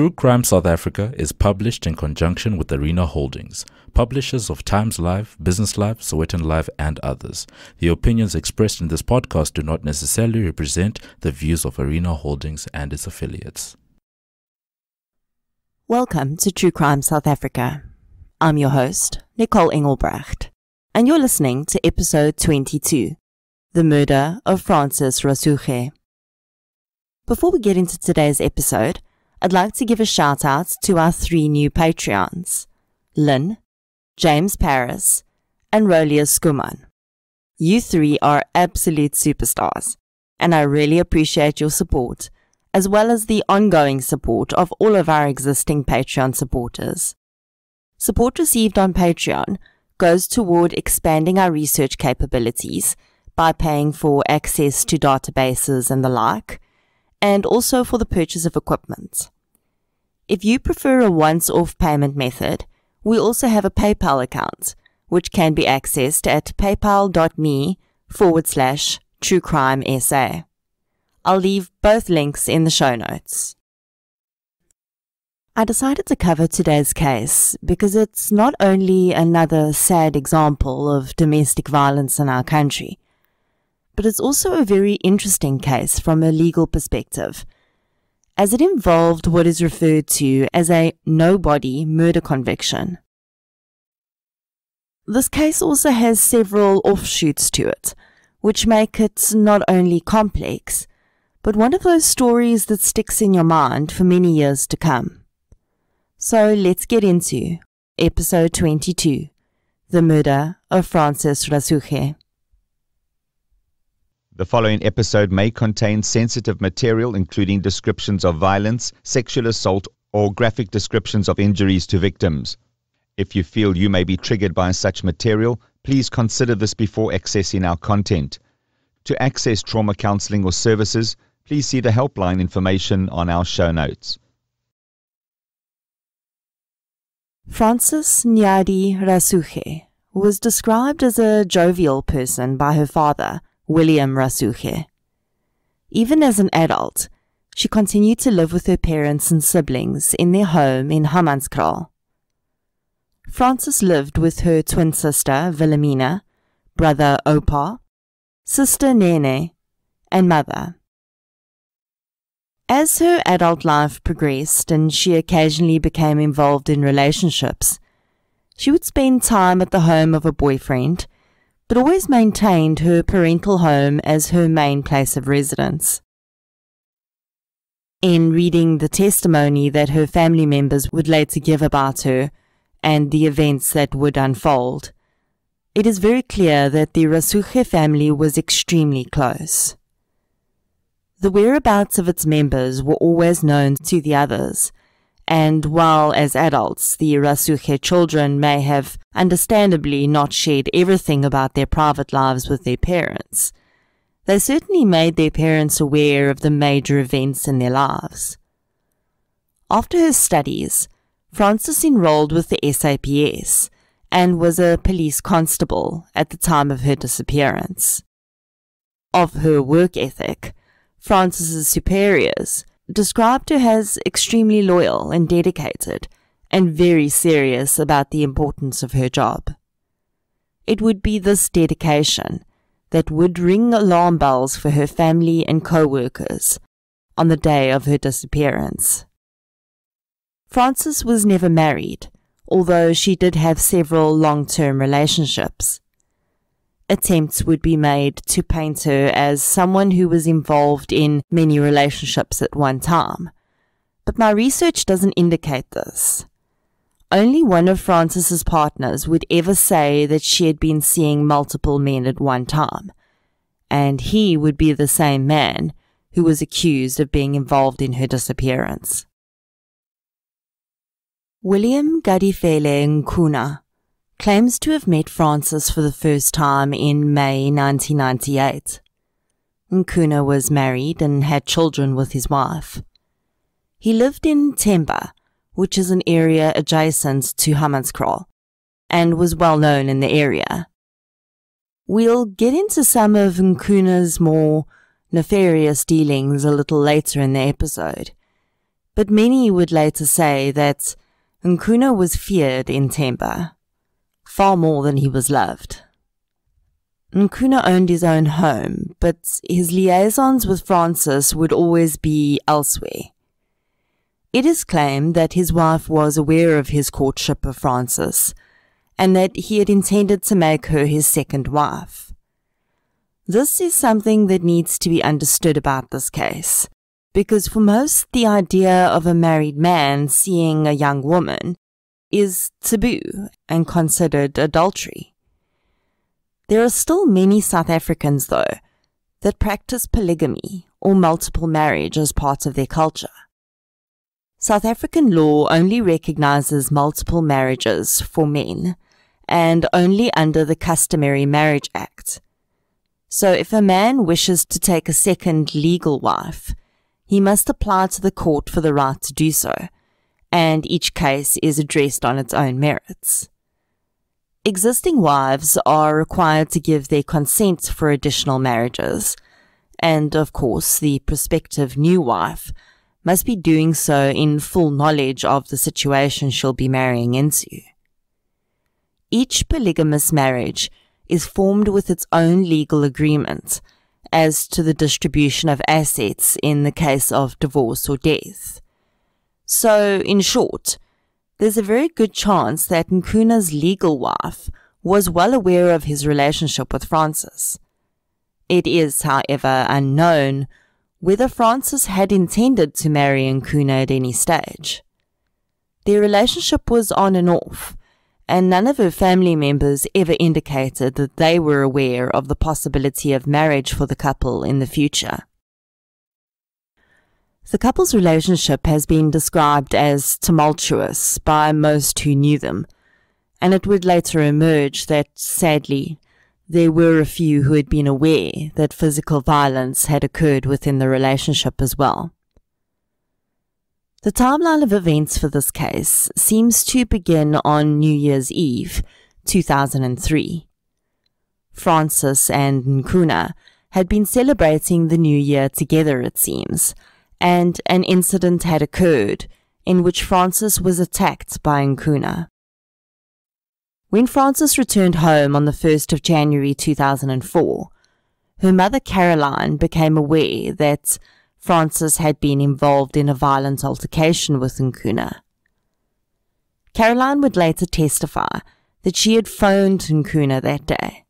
True Crime South Africa is published in conjunction with Arena Holdings, publishers of Times Live, Business Live, Sowetan Live, and others. The opinions expressed in this podcast do not necessarily represent the views of Arena Holdings and its affiliates. Welcome to True Crime South Africa. I'm your host, Nicole Engelbrecht, and you're listening to episode 22 The Murder of Frances Rasuge. Before we get into today's episode, I'd like to give a shout out to our three new Patreons Lynn, James Paris, and Rolia Skuman. You three are absolute superstars, and I really appreciate your support, as well as the ongoing support of all of our existing Patreon supporters. Support received on Patreon goes toward expanding our research capabilities by paying for access to databases and the like and also for the purchase of equipment. If you prefer a once off payment method, we also have a PayPal account, which can be accessed at paypal.me forward slash truecrime I'll leave both links in the show notes. I decided to cover today's case because it's not only another sad example of domestic violence in our country, but it's also a very interesting case from a legal perspective, as it involved what is referred to as a nobody murder conviction. This case also has several offshoots to it, which make it not only complex, but one of those stories that sticks in your mind for many years to come. So let's get into episode 22 The Murder of Frances Rasuge. The following episode may contain sensitive material, including descriptions of violence, sexual assault, or graphic descriptions of injuries to victims. If you feel you may be triggered by such material, please consider this before accessing our content. To access trauma counseling or services, please see the helpline information on our show notes. Frances Nyadi Rasuge was described as a jovial person by her father William Rasuge. Even as an adult, she continued to live with her parents and siblings in their home in Hammanskraal. Frances lived with her twin sister, Wilhelmina, brother Opa, sister Nene, and mother. As her adult life progressed and she occasionally became involved in relationships, she would spend time at the home of a boyfriend but always maintained her parental home as her main place of residence. In reading the testimony that her family members would later give about her and the events that would unfold, it is very clear that the Rasuge family was extremely close. The whereabouts of its members were always known to the others, and while as adults the Rasuge children may have understandably not shared everything about their private lives with their parents, they certainly made their parents aware of the major events in their lives. After her studies, Frances enrolled with the SAPS and was a police constable at the time of her disappearance. Of her work ethic, Frances's superiors described her as extremely loyal and dedicated, and very serious about the importance of her job. It would be this dedication that would ring alarm bells for her family and co workers on the day of her disappearance. Frances was never married, although she did have several long term relationships attempts would be made to paint her as someone who was involved in many relationships at one time. But my research doesn't indicate this. Only one of Frances's partners would ever say that she had been seeing multiple men at one time, and he would be the same man who was accused of being involved in her disappearance. William Gadifele Nkuna claims to have met Frances for the first time in May 1998. Nkuna was married and had children with his wife. He lived in Temba, which is an area adjacent to Hammanskraal, and was well known in the area. We'll get into some of Nkuna's more nefarious dealings a little later in the episode, But many would later say that Nkuna was feared in Temba, far more than he was loved. Nkuna owned his own home, but his liaisons with Frances would always be elsewhere. It is claimed that his wife was aware of his courtship of Frances, and that he had intended to make her his second wife. This is something that needs to be understood about this case, because for most, the idea of a married man seeing a young woman is taboo and considered adultery. There are still many South Africans, though, that practice polygamy or multiple marriage as part of their culture. South African law only recognizes multiple marriages for men and only under the Customary Marriage Act. So if a man wishes to take a second legal wife, he must apply to the court for the right to do so, and each case is addressed on its own merits. Existing wives are required to give their consent for additional marriages, and of course, the prospective new wife must be doing so in full knowledge of the situation she'll be marrying into. Each polygamous marriage is formed with its own legal agreement as to the distribution of assets in the case of divorce or death. So, in short, there's a very good chance that Nkuna's legal wife was well aware of his relationship with Frances. It is, however, unknown whether Frances had intended to marry Nkuna at any stage. Their relationship was on and off, and none of her family members ever indicated that they were aware of the possibility of marriage for the couple in the future. The couple's relationship has been described as tumultuous by most who knew them, and it would later emerge that, sadly, there were a few who had been aware that physical violence had occurred within the relationship as well. The timeline of events for this case seems to begin on New Year's Eve, 2003. Frances and Nkuna had been celebrating the new year together, it seems, and an incident had occurred in which Frances was attacked by Nkuna. When Frances returned home on the 1st of January 2004, her mother Caroline became aware that Frances had been involved in a violent altercation with Nkuna. Caroline would later testify that she had phoned Nkuna that day.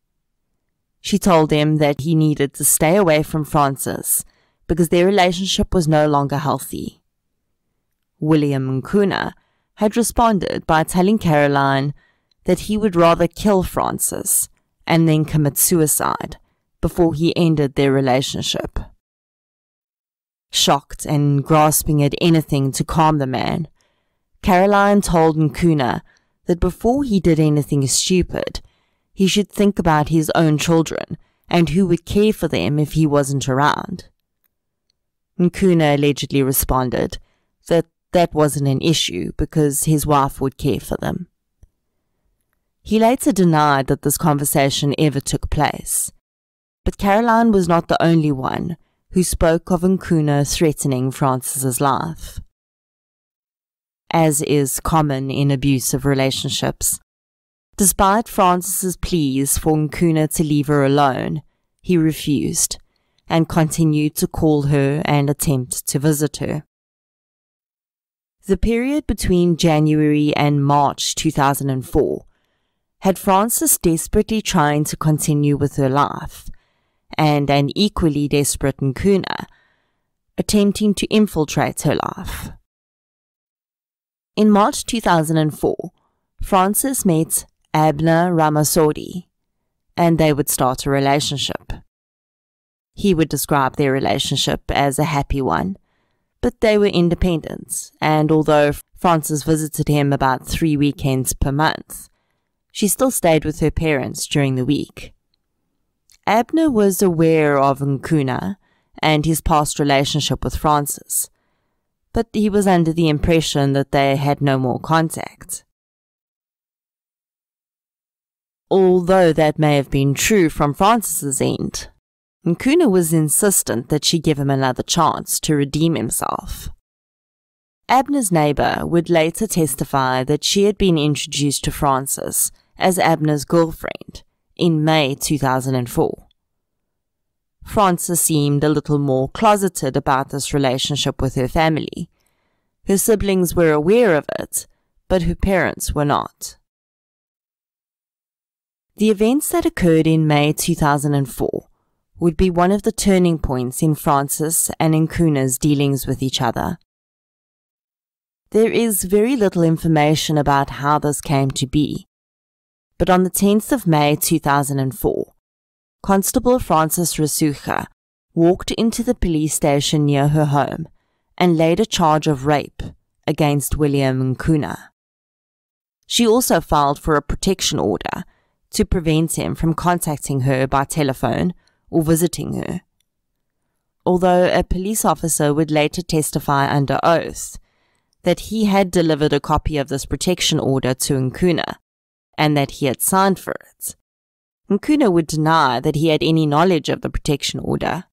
She told him that he needed to stay away from Frances because their relationship was no longer healthy. William Nkuna had responded by telling Caroline that he would rather kill Frances and then commit suicide before he ended their relationship. Shocked and grasping at anything to calm the man, Caroline told Nkuna that before he did anything stupid, he should think about his own children and who would care for them if he wasn't around. Nkuna allegedly responded that that wasn't an issue because his wife would care for them. He later denied that this conversation ever took place, but Caroline was not the only one who spoke of Nkuna threatening Frances's life. As is common in abusive relationships, despite Frances's pleas for Nkuna to leave her alone, he refused and continued to call her and attempt to visit her. The period between January and March 2004 had Frances desperately trying to continue with her life, and an equally desperate Nkuna attempting to infiltrate her life. In March 2004, Francis met Abner Ramasodi, and they would start a relationship. He would describe their relationship as a happy one, but they were independent, and although Frances visited him about three weekends per month, she still stayed with her parents during the week. Abner was aware of Nkuna and his past relationship with Frances, but he was under the impression that they had no more contact. Although that may have been true from Frances's end, Nkuna was insistent that she give him another chance to redeem himself. Abner's neighbor would later testify that she had been introduced to Frances as Abner's girlfriend in May 2004. Frances seemed a little more closeted about this relationship with her family. Her siblings were aware of it, but her parents were not. The events that occurred in May 2004 would be one of the turning points in Frances and Nkuna's dealings with each other. There is very little information about how this came to be, but on the 10th of May 2004, Constable Frances Rasuge walked into the police station near her home and laid a charge of rape against William Nkuna. She also filed for a protection order to prevent him from contacting her by telephone or visiting her. Although a police officer would later testify under oath that he had delivered a copy of this protection order to Nkuna and that he had signed for it, Nkuna would deny that he had any knowledge of the protection order.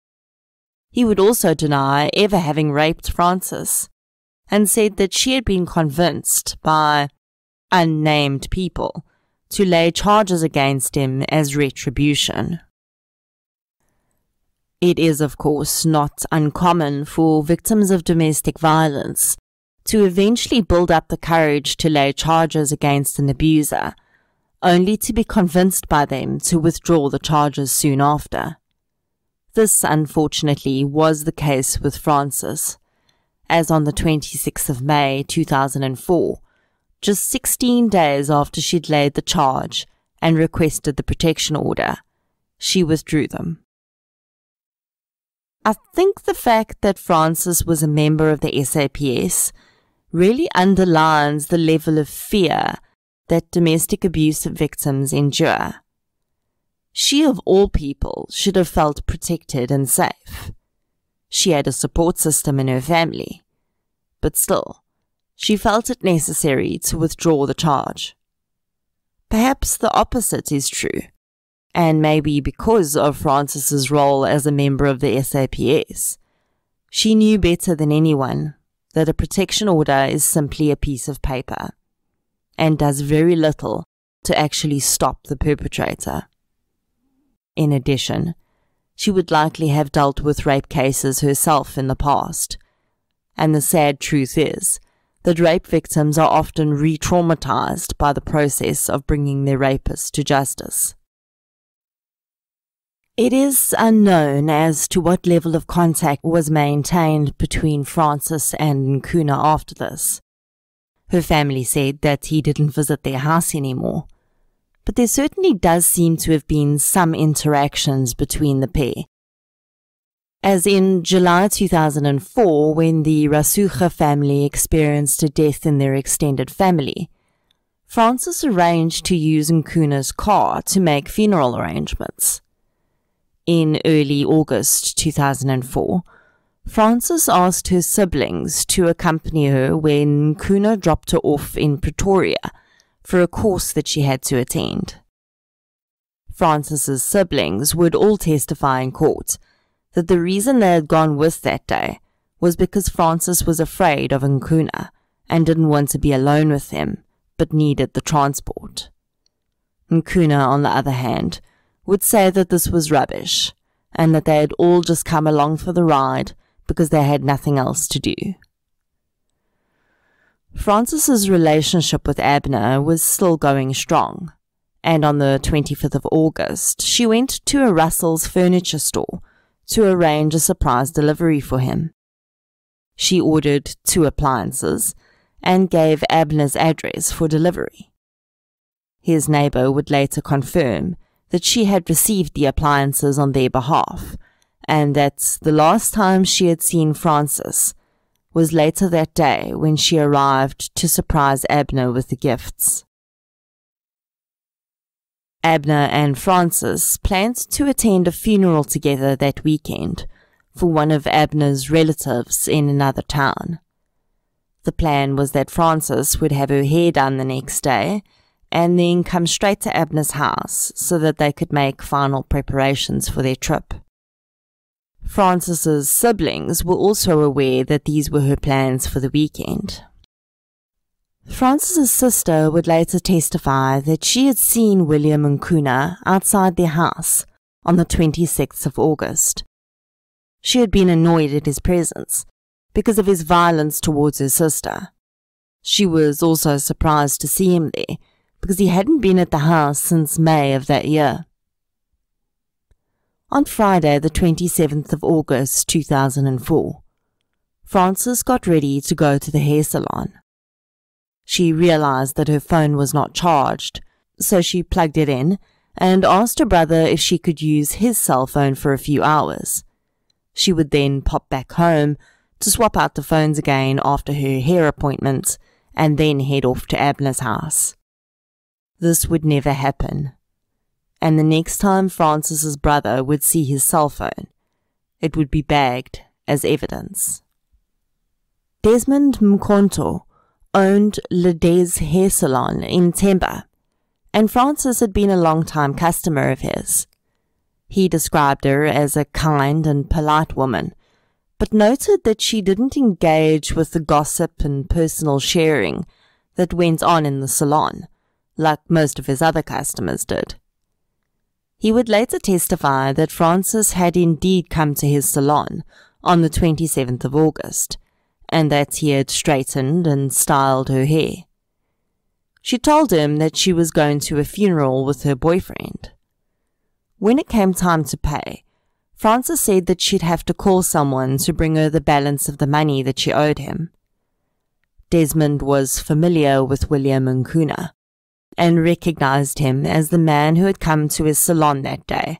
He would also deny ever having raped Frances and said that she had been convinced by unnamed people to lay charges against him as retribution. It is, of course, not uncommon for victims of domestic violence to eventually build up the courage to lay charges against an abuser, only to be convinced by them to withdraw the charges soon after. This, unfortunately, was the case with Frances, as on the 26th of May 2004, just 16 days after she'd laid the charge and requested the protection order, she withdrew them. I think the fact that Frances was a member of the SAPS really underlines the level of fear that domestic abuse victims endure. She, of all people, should have felt protected and safe. She had a support system in her family, but still, she felt it necessary to withdraw the charge. Perhaps the opposite is true and maybe because of Frances's role as a member of the SAPS, she knew better than anyone that a protection order is simply a piece of paper and does very little to actually stop the perpetrator. In addition, she would likely have dealt with rape cases herself in the past, and the sad truth is that rape victims are often re traumatized by the process of bringing their rapists to justice. It is unknown as to what level of contact was maintained between Frances and Nkuna after this. Her family said that he didn't visit their house anymore, but there certainly does seem to have been some interactions between the pair. As in July 2004, when the Rasuge family experienced a death in their extended family, Frances arranged to use Nkuna's car to make funeral arrangements in early August 2004, Frances asked her siblings to accompany her when Nkuna dropped her off in Pretoria for a course that she had to attend. Frances's siblings would all testify in court that the reason they had gone with that day was because Frances was afraid of Nkuna and didn't want to be alone with him, but needed the transport. Nkuna, on the other hand, would say that this was rubbish and that they had all just come along for the ride because they had nothing else to do. Frances's relationship with Abner was still going strong, and on the 25th of August, she went to a Russell's furniture store to arrange a surprise delivery for him. She ordered two appliances and gave Abner's address for delivery. His neighbor would later confirm that she had received the appliances on their behalf, and that the last time she had seen Frances was later that day when she arrived to surprise Abner with the gifts. Abner and Frances planned to attend a funeral together that weekend for one of Abner's relatives in another town. The plan was that Frances would have her hair done the next day and then come straight to Abner's house so that they could make final preparations for their trip. Frances's siblings were also aware that these were her plans for the weekend. Frances's sister would later testify that she had seen William Nkuna outside their house on the 26th of August. She had been annoyed at his presence because of his violence towards her sister. She was also surprised to see him there because he hadn't been at the house since May of that year. On Friday, the 27th of August 2004, Frances got ready to go to the hair salon. She realized that her phone was not charged, so she plugged it in and asked her brother if she could use his cell phone for a few hours. She would then pop back home to swap out the phones again after her hair appointment and then head off to Abner's house. This would never happen. And the next time Frances's brother would see his cell phone, it would be bagged as evidence. Desmond Mkonto owned Le Des Hair Salon in Temba, and Frances had been a long-time customer of his. He described her as a kind and polite woman, but noted that she didn't engage with the gossip and personal sharing that went on in the salon, like most of his other customers did. He would later testify that Frances had indeed come to his salon on the 27th of August, and that he had straightened and styled her hair. She told him that she was going to a funeral with her boyfriend. When it came time to pay, Frances said that she'd have to call someone to bring her the balance of the money that she owed him. Desmond was familiar with William Nkuna and recognized him as the man who had come to his salon that day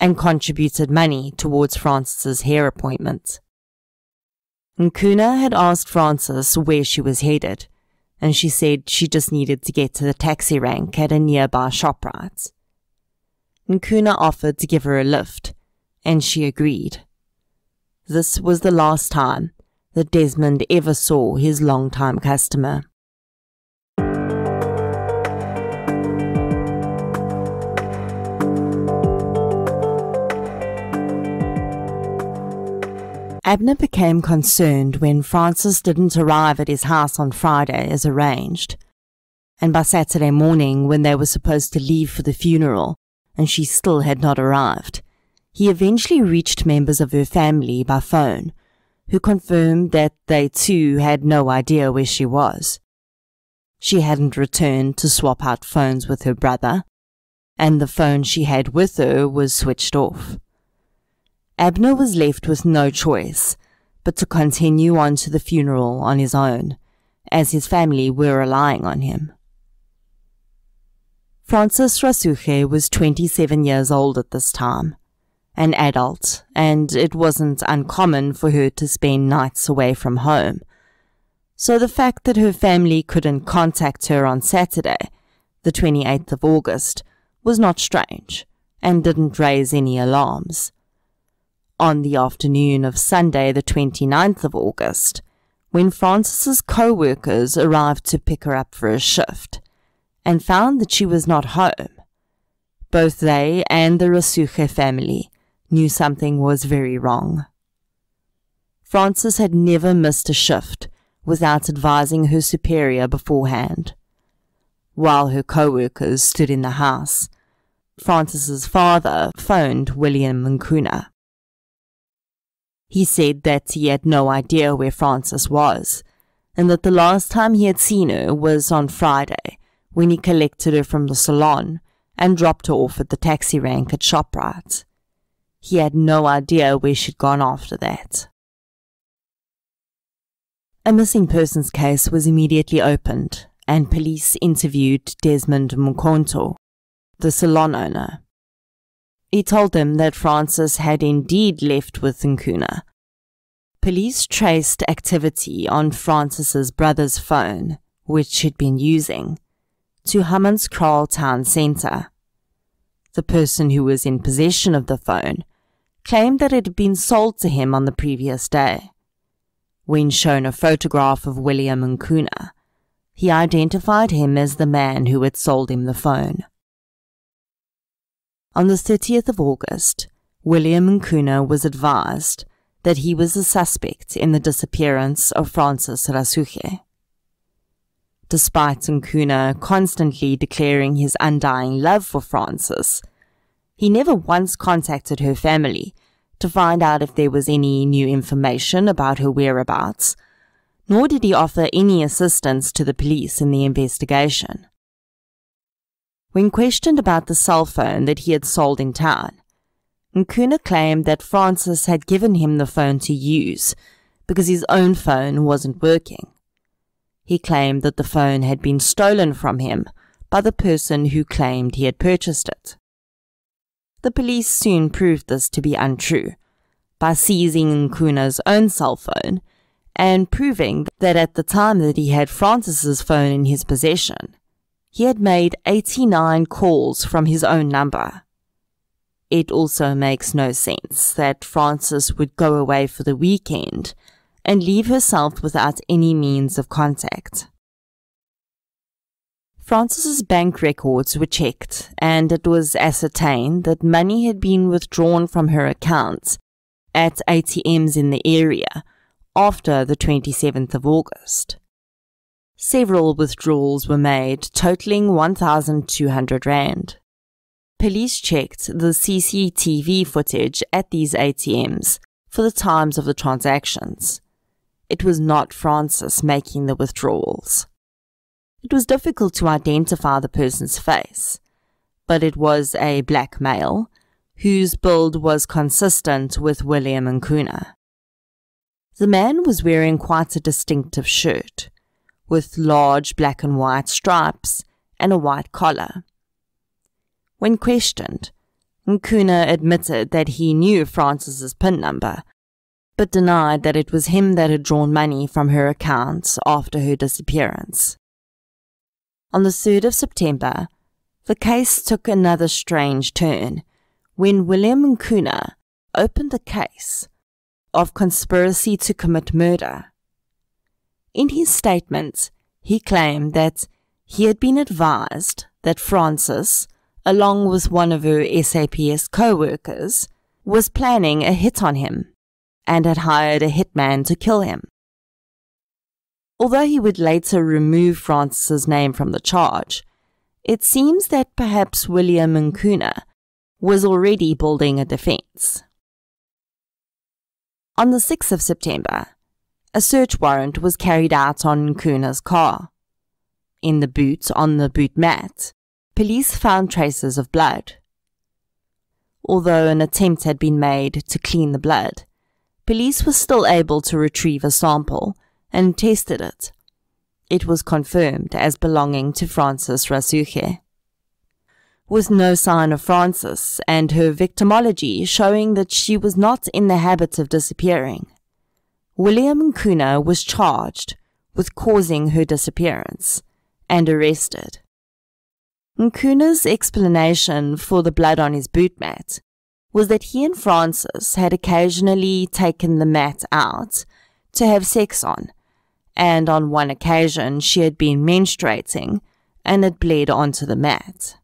and contributed money towards Frances's hair appointment. Nkuna had asked Frances where she was headed, and she said she just needed to get to the taxi rank at a nearby ShopRite. Nkuna offered to give her a lift, and she agreed. This was the last time that Desmond ever saw his long-time customer. Abner became concerned when Frances didn't arrive at his house on Friday as arranged. And by Saturday morning, when they were supposed to leave for the funeral, and she still had not arrived, he eventually reached members of her family by phone, who confirmed that they too had no idea where she was. She hadn't returned to swap out phones with her brother, and the phone she had with her was switched off. Abner was left with no choice but to continue on to the funeral on his own, as his family were relying on him. Frances Rasuge was 27 years old at this time, an adult, and it wasn't uncommon for her to spend nights away from home. So the fact that her family couldn't contact her on Saturday, the 28th of August, was not strange and didn't raise any alarms on the afternoon of Sunday, the 29th of August, when Frances's co-workers arrived to pick her up for a shift and found that she was not home. Both they and the Rasuge family knew something was very wrong. Frances had never missed a shift without advising her superior beforehand. While her co-workers stood in the house, Frances's father phoned William Nkuna. He said that he had no idea where Frances was, and that the last time he had seen her was on Friday, when he collected her from the salon and dropped her off at the taxi rank at ShopRite. He had no idea where she'd gone after that. A missing persons case was immediately opened, and police interviewed Desmond Mkonto, the salon owner. He told them that Frances had indeed left with Nkuna. Police traced activity on Frances's brother's phone, which she'd been using, to Hammanskraal Town Centre. The person who was in possession of the phone claimed that it had been sold to him on the previous day. When shown a photograph of William Nkuna, he identified him as the man who had sold him the phone. On the 30th of August, William Nkuna was advised that he was a suspect in the disappearance of Frances Rasuge. Despite Nkuna constantly declaring his undying love for Frances, he never once contacted her family to find out if there was any new information about her whereabouts, nor did he offer any assistance to the police in the investigation. When questioned about the cell phone that he had sold in town, Nkuna claimed that Frances had given him the phone to use because his own phone wasn't working. He claimed that the phone had been stolen from him by the person who claimed he had purchased it. The police soon proved this to be untrue by seizing Nkuna's own cell phone and proving that at the time that he had Frances's phone in his possession, he had made 89 calls from his own number. It also makes no sense that Frances would go away for the weekend and leave herself without any means of contact. Frances's bank records were checked, and it was ascertained that money had been withdrawn from her account at ATMs in the area after the 27th of August. Several withdrawals were made, totaling 1,200 Rand police checked the CCTV footage at these ATMs for the times of the transactions. It was not Frances making the withdrawals. It was difficult to identify the person's face, but it was a black male whose build was consistent with William Nkuna. The man was wearing quite a distinctive shirt, with large black and white stripes and a white collar. When questioned, Nkuna admitted that he knew Frances's PIN number, but denied that it was him that had drawn money from her account after her disappearance. On the 3rd of September, the case took another strange turn when William Nkuna opened a case of conspiracy to commit murder. In his statement, he claimed that he had been advised that Frances along with one of her SAPS co-workers, was planning a hit on him and had hired a hitman to kill him. Although he would later remove Frances's name from the charge, it seems that perhaps William Nkuna was already building a defense. On the 6th of September, a search warrant was carried out on Nkuna's car. In the boot on the boot mat police found traces of blood. Although an attempt had been made to clean the blood, police were still able to retrieve a sample and tested it. It was confirmed as belonging to Frances Rasuge. With no sign of Frances and her victimology showing that she was not in the habit of disappearing, William Nkuna was charged with causing her disappearance and arrested. Nkuna's explanation for the blood on his boot mat was that he and Frances had occasionally taken the mat out to have sex on, and on one occasion she had been menstruating and had bled onto the mat.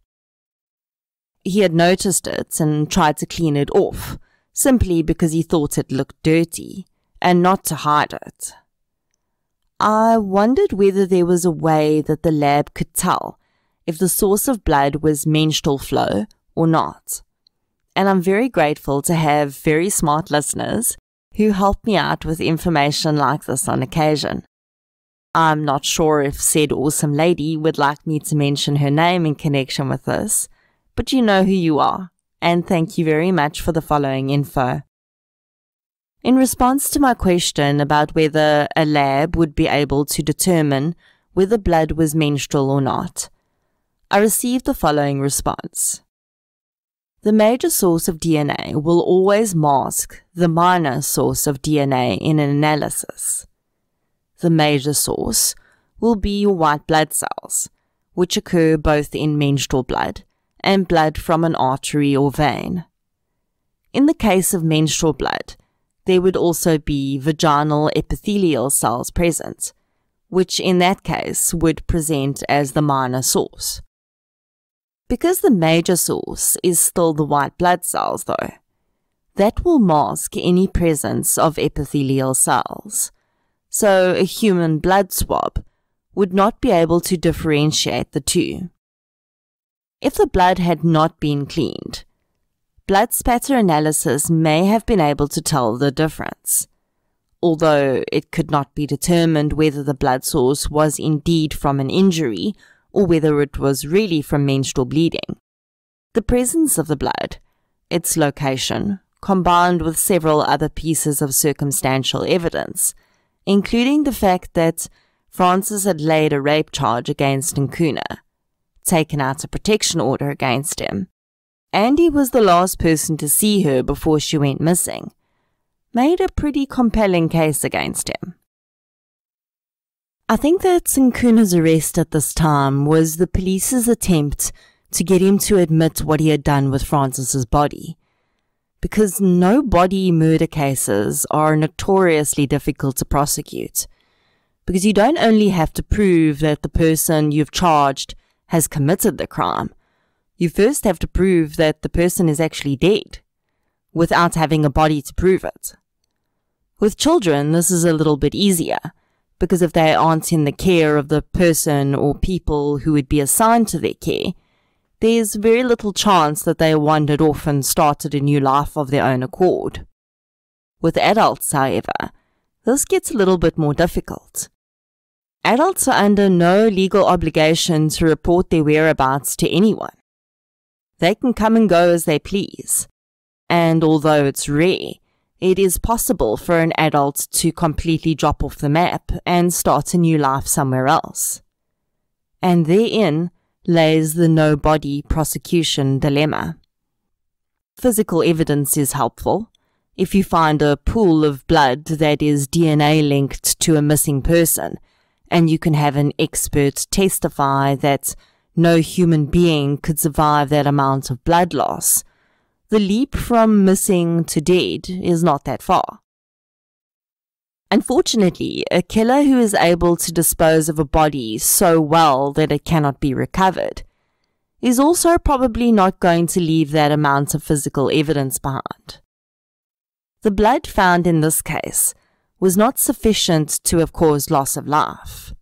He had noticed it and tried to clean it off, simply because he thought it looked dirty, and not to hide it. I wondered whether there was a way that the lab could tell if the source of blood was menstrual flow or not. And I'm very grateful to have very smart listeners who help me out with information like this on occasion. I'm not sure if said awesome lady would like me to mention her name in connection with this, but you know who you are, and thank you very much for the following info. In response to my question about whether a lab would be able to determine whether blood was menstrual or not, I received the following response. The major source of DNA will always mask the minor source of DNA in an analysis. The major source will be your white blood cells, which occur both in menstrual blood and blood from an artery or vein. In the case of menstrual blood, there would also be vaginal epithelial cells present, which in that case would present as the minor source. Because the major source is still the white blood cells, though, that will mask any presence of epithelial cells. So a human blood swab would not be able to differentiate the two. If the blood had not been cleaned, blood spatter analysis may have been able to tell the difference. Although it could not be determined whether the blood source was indeed from an injury or whether it was really from menstrual bleeding. The presence of the blood, its location, combined with several other pieces of circumstantial evidence, including the fact that Frances had laid a rape charge against Nkuna, taken out a protection order against him, and he was the last person to see her before she went missing, made a pretty compelling case against him. I think that Nkuna's arrest at this time was the police's attempt to get him to admit what he had done with Frances's body because no body murder cases are notoriously difficult to prosecute. Because you don't only have to prove that the person you've charged has committed the crime, you first have to prove that the person is actually dead, without having a body to prove it. With children, this is a little bit easier, because if they aren't in the care of the person or people who would be assigned to their care, there's very little chance that they wandered off and started a new life of their own accord. With adults, however, this gets a little bit more difficult. Adults are under no legal obligation to report their whereabouts to anyone. They can come and go as they please, and although it's rare, it is possible for an adult to completely drop off the map and start a new life somewhere else. And therein, lays the no body prosecution dilemma. Physical evidence is helpful. If you find a pool of blood that is DNA linked to a missing person, and you can have an expert testify that no human being could survive that amount of blood loss, the leap from missing to dead is not that far. Unfortunately, a killer who is able to dispose of a body so well that it cannot be recovered is also probably not going to leave that amount of physical evidence behind. The blood found in this case was not sufficient to have caused loss of life.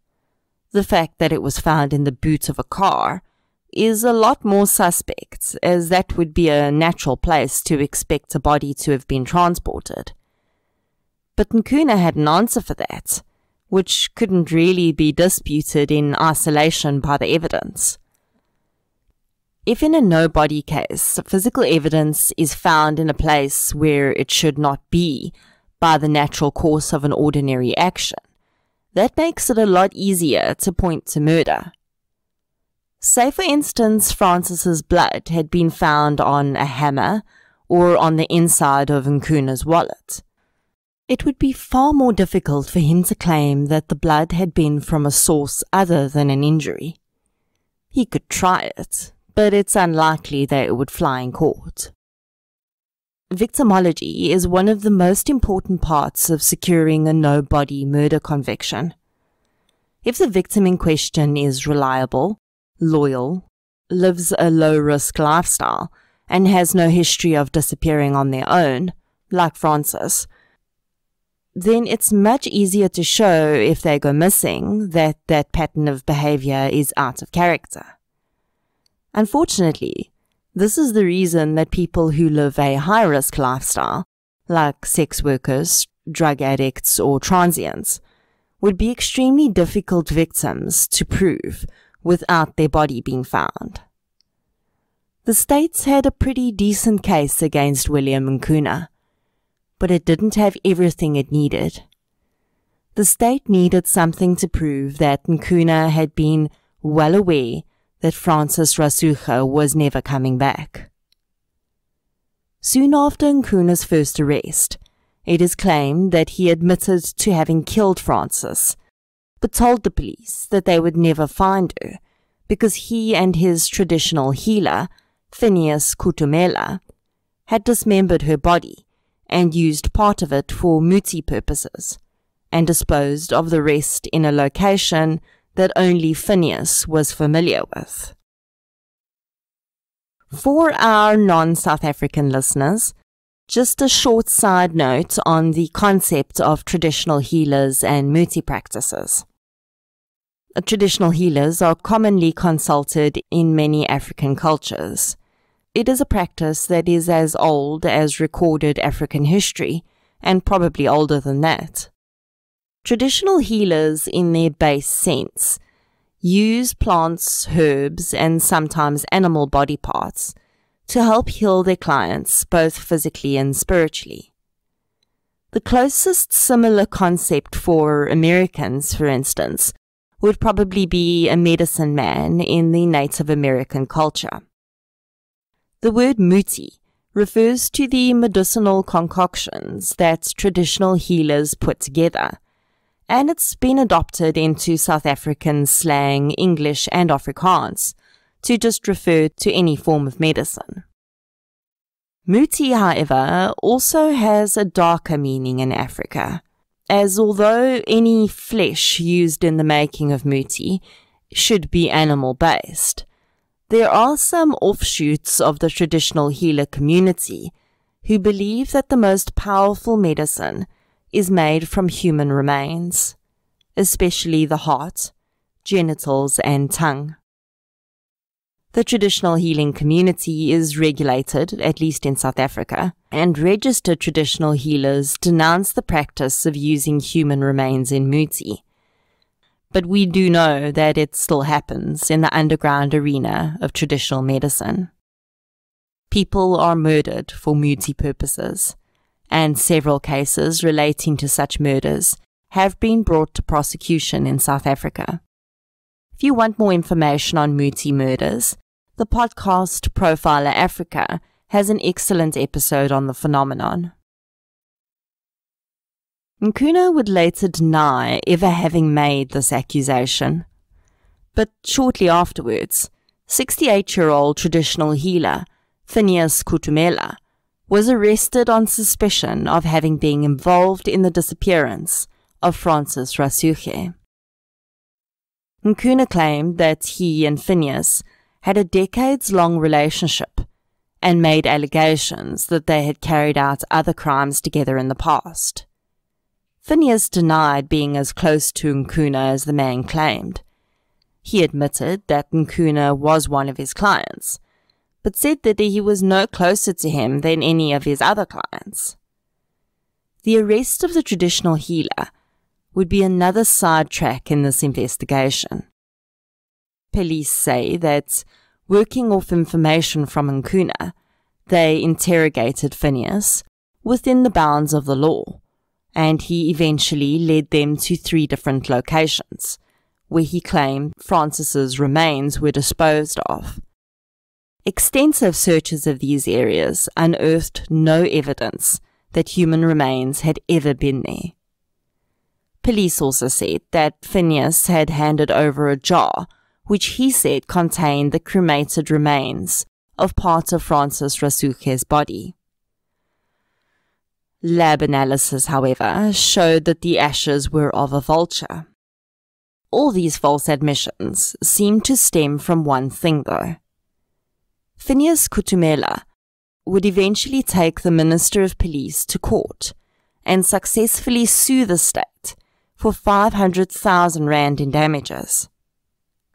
The fact that it was found in the boot of a car is a lot more suspect, as that would be a natural place to expect a body to have been transported. But Nkuna had an answer for that, which couldn't really be disputed in isolation by the evidence. If in a no body case, physical evidence is found in a place where it should not be by the natural course of an ordinary action, that makes it a lot easier to point to murder. Say, for instance, Frances's blood had been found on a hammer or on the inside of Nkuna's wallet. It would be far more difficult for him to claim that the blood had been from a source other than an injury. He could try it, but it's unlikely that it would fly in court. Victimology is one of the most important parts of securing a no body murder conviction. If the victim in question is reliable, loyal, lives a low risk lifestyle, and has no history of disappearing on their own, like Frances, then it's much easier to show if they go missing that that pattern of behavior is out of character. Unfortunately, this is the reason that people who live a high risk lifestyle, like sex workers, drug addicts, or transients, would be extremely difficult victims to prove without their body being found. The states had a pretty decent case against William Nkuna but it didn't have everything it needed. The state needed something to prove that Nkuna had been well aware that Frances Rasuge was never coming back. Soon after Nkuna's first arrest, it is claimed that he admitted to having killed Frances, but told the police that they would never find her because he and his traditional healer, Phineas Kutumela, had dismembered her body and used part of it for muti purposes, and disposed of the rest in a location that only Phineas was familiar with. For our non South African listeners, Just a short side note on the concept of traditional healers and muti practices. Traditional healers are commonly consulted in many African cultures. It is a practice that is as old as recorded African history, and probably older than that. Traditional healers, in their base sense, use plants, herbs, and sometimes animal body parts to help heal their clients both physically and spiritually. The closest similar concept for Americans, for instance, would probably be a medicine man in the Native American culture. The word muti refers to the medicinal concoctions that traditional healers put together, and it's been adopted into South African slang, English, and Afrikaans to just refer to any form of medicine. Muti, however, also has a darker meaning in Africa, as although any flesh used in the making of muti should be animal based, there are some offshoots of the traditional healer community who believe that the most powerful medicine is made from human remains, especially the heart, genitals, and tongue. The traditional healing community is regulated, at least in South Africa, and registered traditional healers denounce the practice of using human remains in muti. But we do know that it still happens in the underground arena of traditional medicine. People are murdered for muti purposes, and several cases relating to such murders have been brought to prosecution in South Africa. If you want more information on muti murders, the podcast Profiler Africa has an excellent episode on the phenomenon. Nkuna would later deny ever having made this accusation. But shortly afterwards, 68 year old traditional healer Phineas Kutumela was arrested on suspicion of having been involved in the disappearance of Frances Rasuge. Nkuna claimed that he and Phineas had a decades long relationship and made allegations that they had carried out other crimes together in the past. Phineas denied being as close to Nkuna as the man claimed. He admitted that Nkuna was one of his clients, but said that he was no closer to him than any of his other clients. The arrest of the traditional healer would be another sidetrack in this investigation police say that, working off information from Nkuna, they interrogated Phineas within the bounds of the law, and he eventually led them to three different locations, where he claimed Frances's remains were disposed of. Extensive searches of these areas unearthed no evidence that human remains had ever been there. Police also said that Phineas had handed over a jar which he said contained the cremated remains of part of Frances Rasuge's body. Lab analysis, however, showed that the ashes were of a vulture. All these false admissions seem to stem from one thing, though. Phineas Kutumela would eventually take the Minister of Police to court and successfully sue the state for 500,000 rand in damages.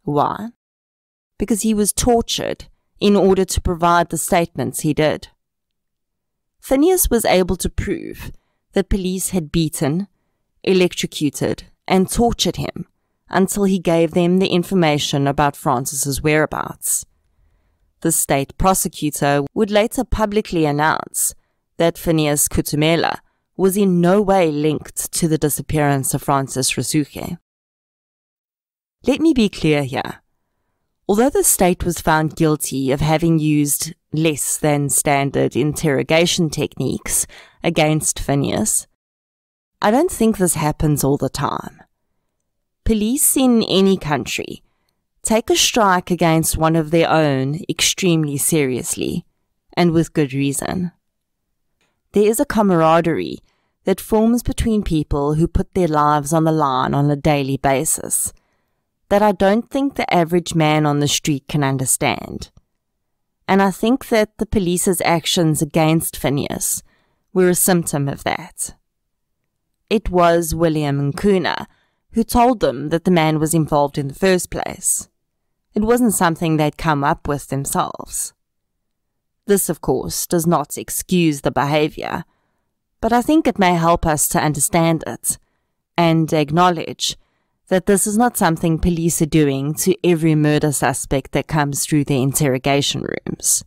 Why? Because he was tortured in order to provide the statements he did. Phineas was able to prove that police had beaten, electrocuted, and tortured him until he gave them the information about Frances's whereabouts. The state prosecutor would later publicly announce that Phineas Kutumela was in no way linked to the disappearance of Frances Rasuge. Let me be clear here. Although the state was found guilty of having used less than standard interrogation techniques against Phineas, I don't think this happens all the time. Police in any country take a strike against one of their own extremely seriously, and with good reason. There is a camaraderie that forms between people who put their lives on the line on a daily basis that I don't think the average man on the street can understand. And I think that the police's actions against Phineas were a symptom of that. It was William Nkuna who told them that the man was involved in the first place. It wasn't something they'd come up with themselves. This, of course, does not excuse the behavior, but I think it may help us to understand it and acknowledge that this is not something police are doing to every murder suspect that comes through their interrogation rooms.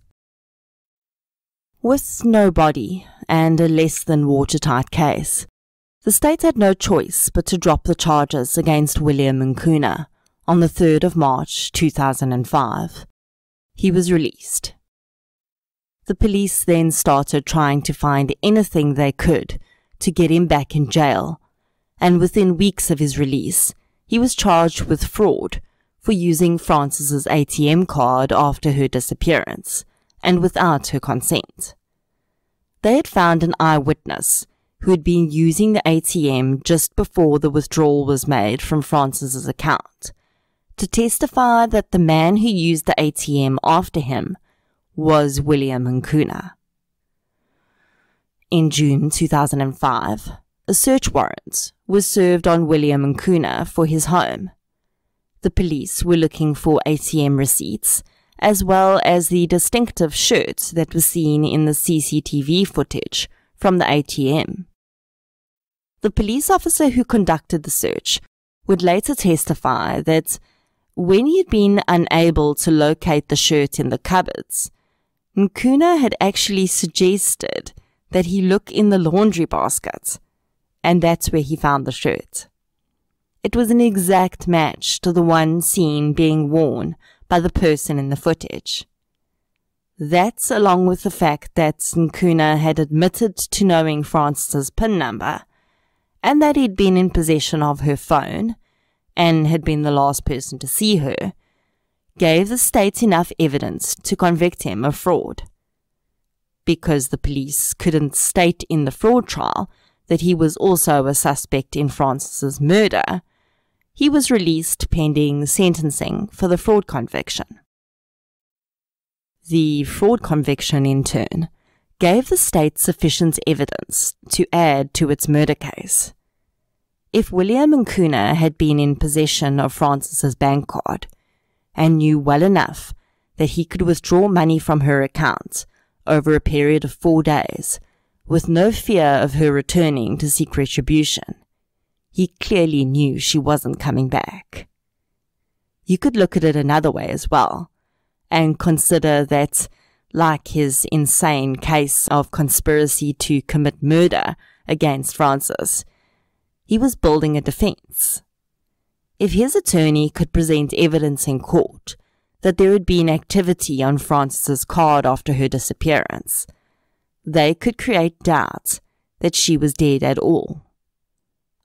With no body and a less than watertight case, the state had no choice but to drop the charges against William Nkuna on the 3rd of March 2005. He was released. The police then started trying to find anything they could to get him back in jail, and within weeks of his release, he was charged with fraud for using Frances's ATM card after her disappearance and without her consent. They had found an eyewitness who had been using the ATM just before the withdrawal was made from Frances's account to testify that the man who used the ATM after him was William Nkuna. In June 2005, a search warrant was served on William Nkuna for his home. The police were looking for ATM receipts as well as the distinctive shirt that was seen in the CCTV footage from the ATM. The police officer who conducted the search would later testify that when he had been unable to locate the shirt in the cupboards, Nkuna had actually suggested that he look in the laundry basket, and that's where he found the shirt. It was an exact match to the one seen being worn by the person in the footage. That's along with the fact that Nkuna had admitted to knowing Frances's PIN number and that he'd been in possession of her phone and had been the last person to see her, gave the state enough evidence to convict him of fraud. Because the police couldn't state in the fraud trial that he was also a suspect in Frances's murder, he was released pending sentencing for the fraud conviction. The fraud conviction, in turn, gave the state sufficient evidence to add to its murder case. If William Nkuna had been in possession of Frances's bank card and knew well enough that he could withdraw money from her account over a period of four days with no fear of her returning to seek retribution, he clearly knew she wasn't coming back. You could look at it another way as well and consider that, like his insane case of conspiracy to commit murder against Frances, he was building a defense. If his attorney could present evidence in court that there had been activity on Frances's card after her disappearance, they could create doubt that she was dead at all.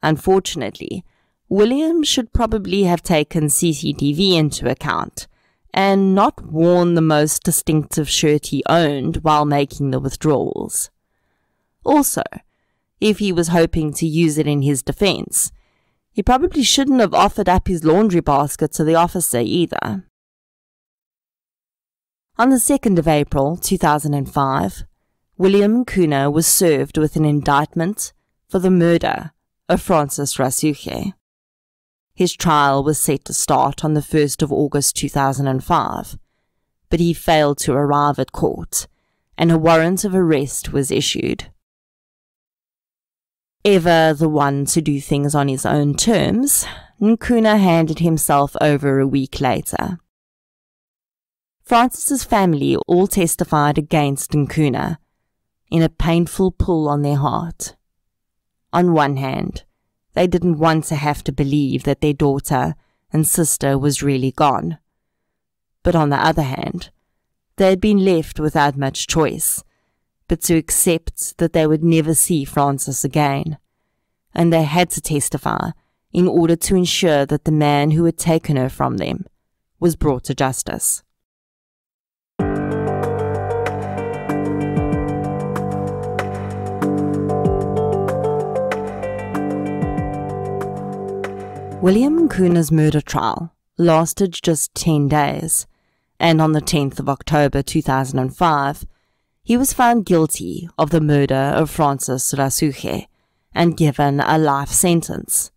Unfortunately, William should probably have taken CCTV into account and not worn the most distinctive shirt he owned while making the withdrawals. Also, if he was hoping to use it in his defense, he probably shouldn't have offered up his laundry basket to the officer either. On the 2nd of April 2005, William Nkuna was served with an indictment for the murder of Frances Rasuge. His trial was set to start on the 1st of August 2005, but he failed to arrive at court, and a warrant of arrest was issued. Ever the one to do things on his own terms, Nkuna handed himself over a week later. Frances's family all testified against Nkuna in a painful pull on their heart. On one hand, they didn't want to have to believe that their daughter and sister was really gone. But on the other hand, they had been left without much choice but to accept that they would never see Frances again. And they had to testify in order to ensure that the man who had taken her from them was brought to justice. William Nkuna's murder trial lasted just 10 days, and on the 10th of October 2005, he was found guilty of the murder of Frances Rasuge and given a life sentence.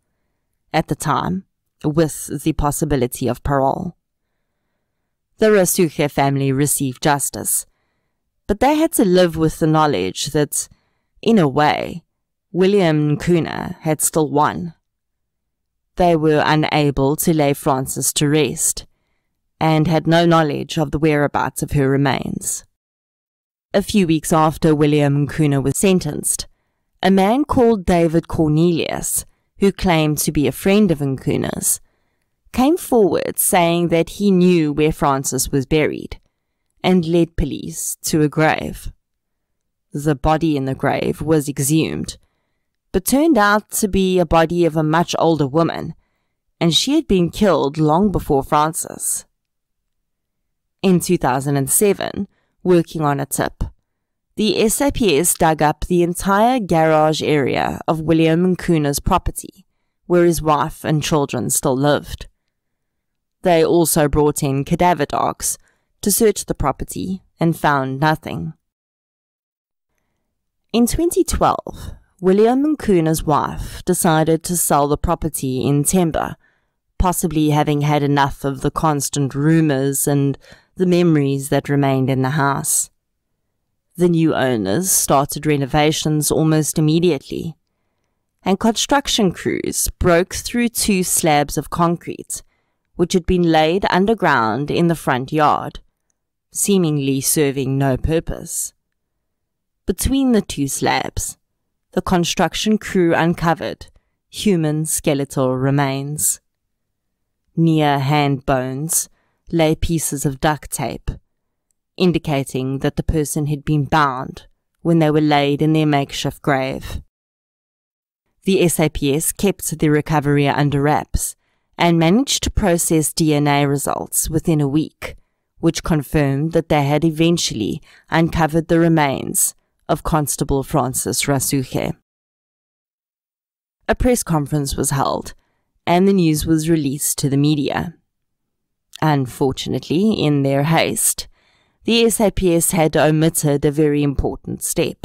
At the time, with the possibility of parole. The Rasuge family received justice, but they had to live with the knowledge that, in a way, William Nkuna had still won. They were unable to lay Frances to rest, and had no knowledge of the whereabouts of her remains. A few weeks after William Nkuna was sentenced, a man called David Cornelius who claimed to be a friend of Nkuna's, came forward saying that he knew where Frances was buried and led police to a grave. The body in the grave was exhumed, but turned out to be a body of a much older woman, and she had been killed long before Frances. In 2007, working on a tip, the SAPS dug up the entire garage area of William Nkuna's property, where his wife and children still lived. They also brought in cadaver dogs to search the property and found nothing. In 2012, William Nkuna's wife decided to sell the property in Temba, possibly having had enough of the constant rumours and the memories that remained in the house. The new owners started renovations almost immediately, and construction crews broke through two slabs of concrete, which had been laid underground in the front yard, seemingly serving no purpose. Between the two slabs, the construction crew uncovered human skeletal remains. Near hand bones lay pieces of duct tape indicating that the person had been bound when they were laid in their makeshift grave. The SAPS kept the recovery under wraps and managed to process DNA results within a week, which confirmed that they had eventually uncovered the remains of Constable Frances Rasuge. A press conference was held, and the news was released to the media. Unfortunately, in their haste, the SAPS had omitted a very important step.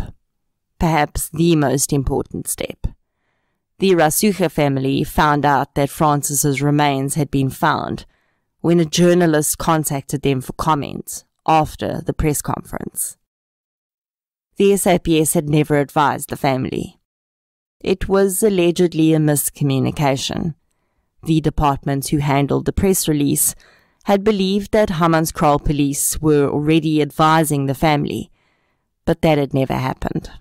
Perhaps the most important step. The Rasuge family found out that Frances's remains had been found when a journalist contacted them for comment after the press conference. The SAPS had never advised the family. It was allegedly a miscommunication. The department who handled the press release had believed that Hammanskraal police were already advising the family, but that had never happened.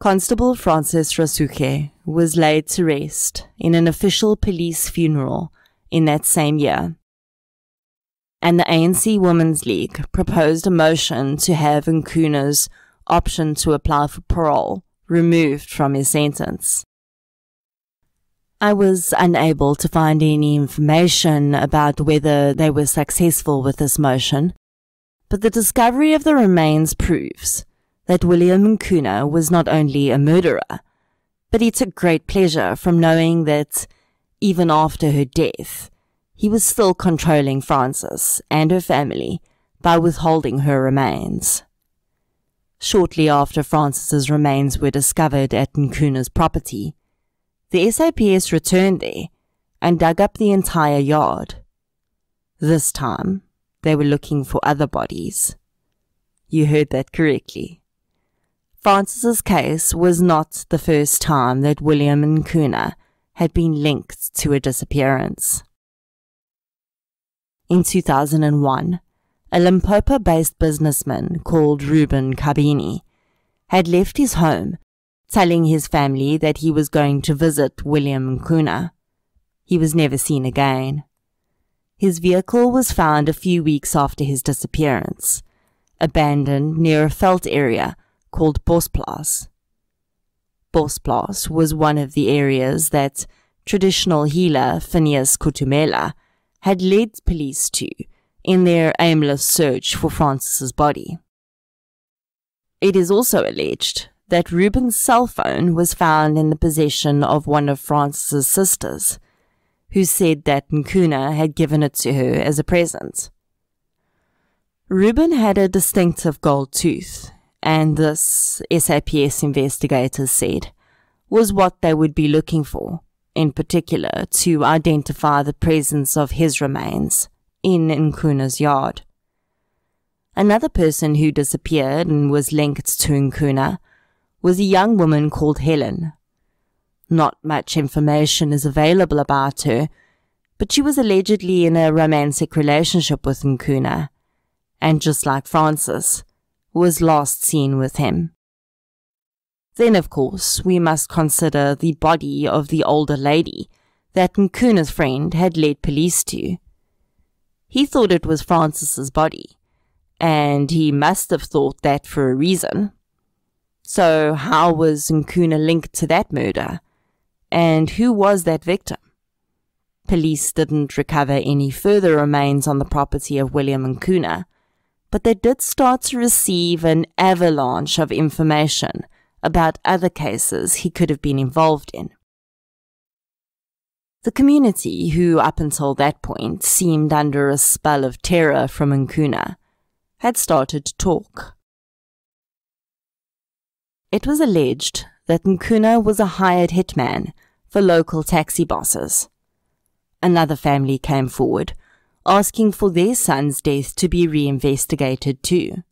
Constable Frances Rasuge was laid to rest in an official police funeral in that same year. And the ANC Women's League proposed a motion to have Nkuna's option to apply for parole removed from his sentence. I was unable to find any information about whether they were successful with this motion, but the discovery of the remains proves that William Nkuna was not only a murderer, but he took great pleasure from knowing that, even after her death, he was still controlling Frances and her family by withholding her remains. Shortly after Frances's remains were discovered at Nkuna's property, the SAPS returned there and dug up the entire yard. This time, they were looking for other bodies. You heard that correctly. Frances's case was not the first time that William Nkuna had been linked to a disappearance. In 2001, a Limpopo based businessman called Ruben Kabini had left his home telling his family that he was going to visit William Nkuna. He was never seen again. His vehicle was found a few weeks after his disappearance, abandoned near a veld area called Bosplaas. Bosplaas was one of the areas that traditional healer Phineas Kutumela had led police to in their aimless search for Frances's body. It is also alleged that Ruben's cell phone was found in the possession of one of Frances's sisters, who said that Nkuna had given it to her as a present. Ruben had a distinctive gold tooth, and this, SAPS investigators said, was what they would be looking for, in particular to identify the presence of his remains in Nkuna's yard. Another person who disappeared and was linked to Nkuna was a young woman called Helen. Not much information is available about her, but she was allegedly in a romantic relationship with Nkuna, and just like Frances, was last seen with him. Then, of course, we must consider the body of the older lady that Nkuna's friend had led police to. He thought it was Frances's body, and he must have thought that for a reason. So, how was Nkuna linked to that murder? And who was that victim? Police didn't recover any further remains on the property of William Nkuna, but they did start to receive an avalanche of information about other cases he could have been involved in. The community, who up until that point seemed under a spell of terror from Nkuna, had started to talk. It was alleged that Nkuna was a hired hitman for local taxi bosses. Another family came forward, asking for their son's death to be reinvestigated too.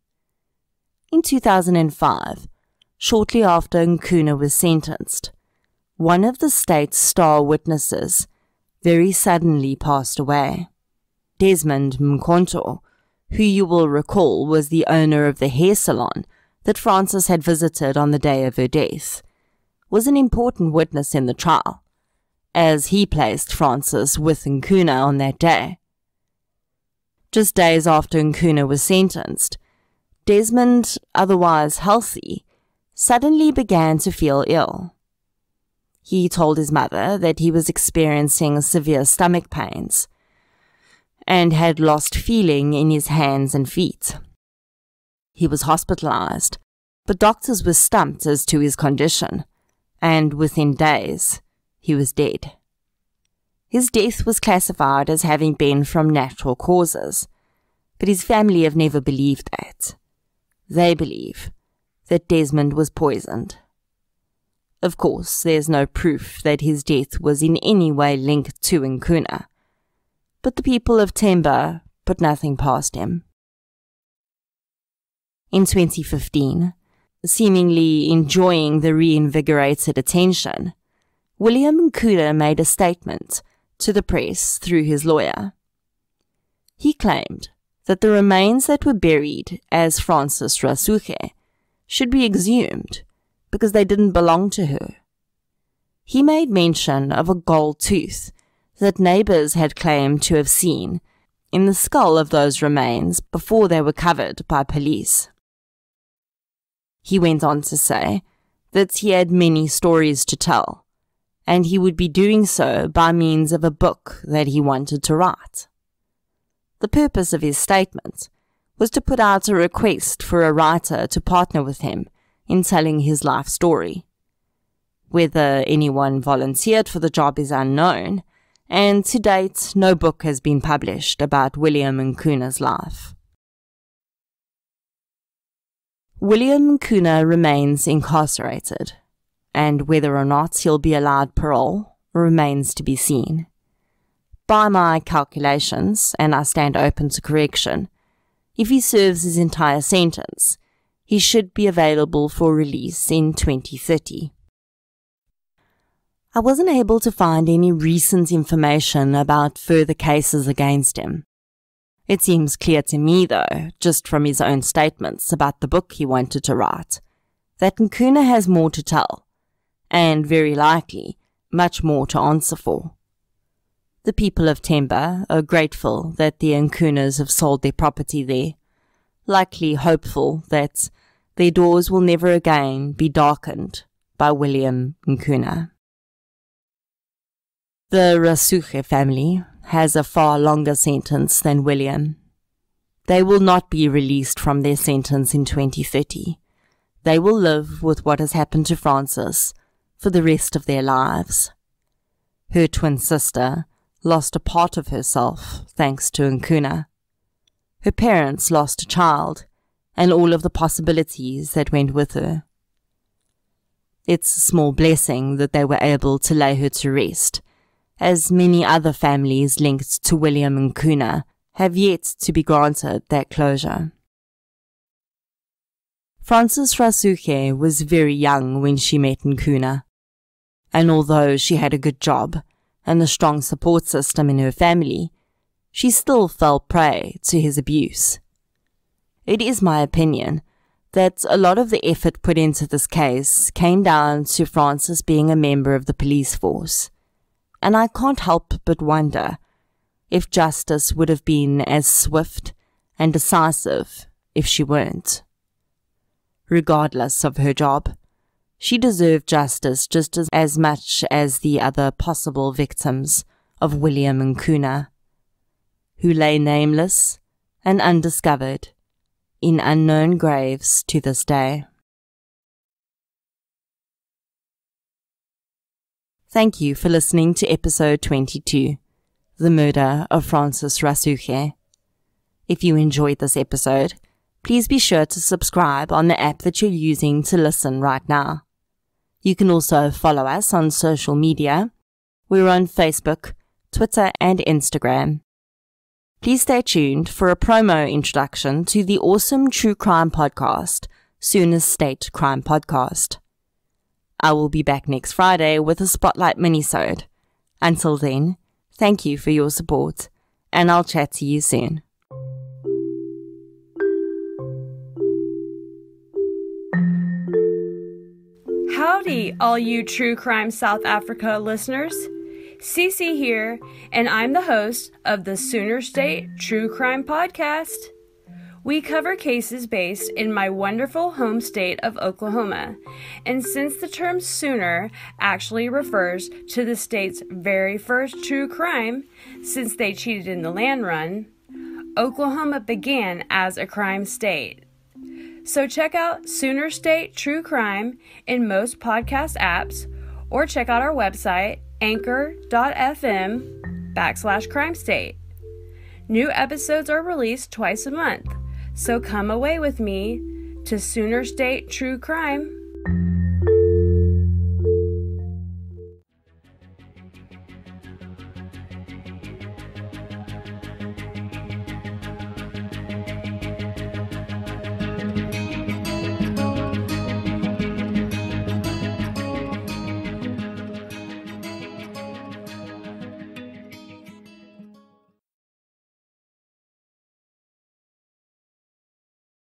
In 2005, shortly after Nkuna was sentenced, one of the state's star witnesses very suddenly passed away. Desmond Mkonto who you will recall was the owner of the hair salon that Frances had visited on the day of her death, was an important witness in the trial, as he placed Frances with Nkuna on that day. Just days after Nkuna was sentenced, Desmond, otherwise healthy, suddenly began to feel ill. He told his mother that he was experiencing severe stomach pains and had lost feeling in his hands and feet. He was hospitalized, but doctors were stumped as to his condition, and within days, he was dead. His death was classified as having been from natural causes, but his family have never believed that. They believe that Desmond was poisoned. Of course, there's no proof that his death was in any way linked to Nkuna, but the people of Temba put nothing past him. In 2015, seemingly enjoying the reinvigorated attention, William Nkuna made a statement to the press through his lawyer. He claimed that the remains that were buried as Frances Rasuge should be exhumed because they didn't belong to her. He made mention of a gold tooth that neighbours had claimed to have seen in the skull of those remains before they were covered by police. He went on to say that he had many stories to tell, and he would be doing so by means of a book that he wanted to write. The purpose of his statement was to put out a request for a writer to partner with him in telling his life story. Whether anyone volunteered for the job is unknown, and to date, no book has been published about William Nkuna's life. William Nkuna remains incarcerated, and whether or not he'll be allowed parole remains to be seen. By my calculations, and I stand open to correction, if he serves his entire sentence, he should be available for release in 2030. I wasn't able to find any recent information about further cases against him. It seems clear to me, though, just from his own statements about the book he wanted to write, that Nkuna has more to tell, and very likely, much more to answer for. The people of Temba are grateful that the Nkunas have sold their property there, likely hopeful that their doors will never again be darkened by William Nkuna. The Rasuge family has a far longer sentence than William. They will not be released from their sentence in 2030. They will live with what has happened to Frances for the rest of their lives. Her twin sister lost a part of herself thanks to Nkuna. her parents lost a child, and all of the possibilities that went with her. It's a small blessing that they were able to lay her to rest, as many other families linked to William Nkuna have yet to be granted that closure. Frances Rasuge was very young when she met Nkuna, and although she had a good job and a strong support system in her family, she still fell prey to his abuse. It is my opinion that a lot of the effort put into this case came down to Frances being a member of the police force, and I can't help but wonder if justice would have been as swift and decisive if she weren't. Regardless of her job, she deserved justice just as, as much as the other possible victims of William Nkuna, who lay nameless and undiscovered in unknown graves to this day. Thank you for listening to episode 22, The Murder of Frances Rasuge. If you enjoyed this episode, please be sure to subscribe on the app that you're using to listen right now. You can also follow us on social media. We're on Facebook, Twitter, and Instagram. Please stay tuned for a promo introduction to the awesome true crime podcast, Sooner State Crime Podcast. I will be back next Friday with a Spotlight minisode. Until then, thank you for your support, and I'll chat to you soon. Howdy, all you True Crime South Africa listeners. Cece here, and I'm the host of the Sooner State True Crime Podcast. We cover cases based in my wonderful home state of Oklahoma, and since the term Sooner actually refers to the state's very first true crime, since they cheated in the land run, Oklahoma began as a crime state. So check out Sooner State True Crime in most podcast apps, or check out our website anchor.fm backslash crime state. New episodes are released twice a month, so come away with me to Sooner State True Crime.